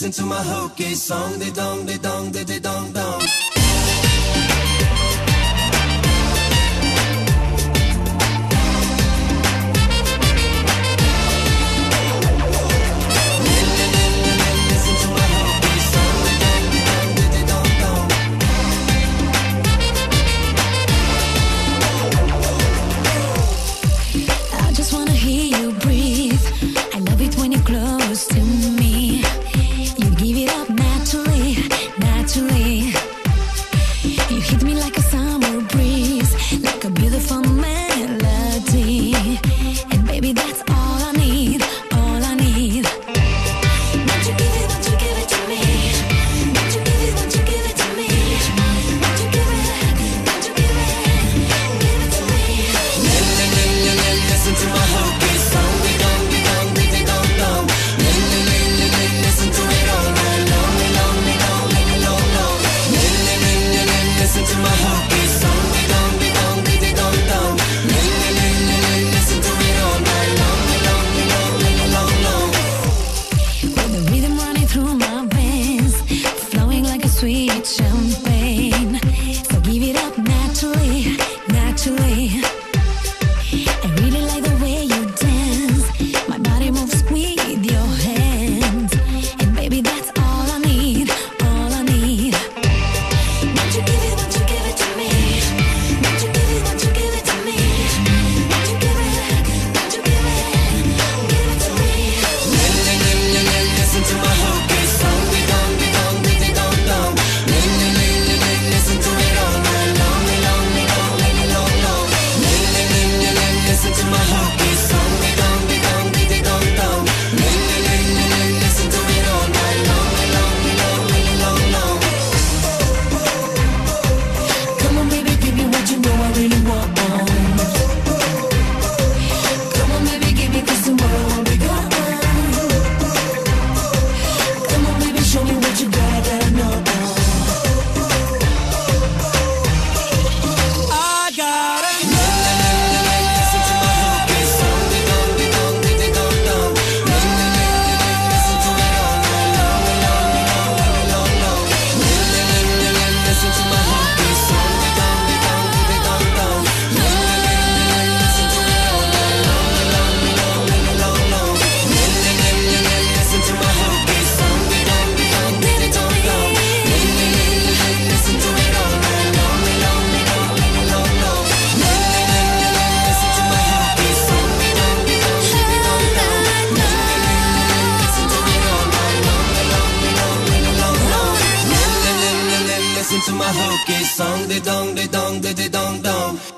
Listen to my hooky song, de dong, de dong, de de dong dong. close to me. You give it up naturally, naturally. You hit me like a sweet champagne. listen to my hooky song, de dong, de dong, de de dong dong.